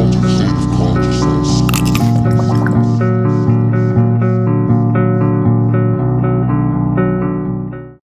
Hypnosis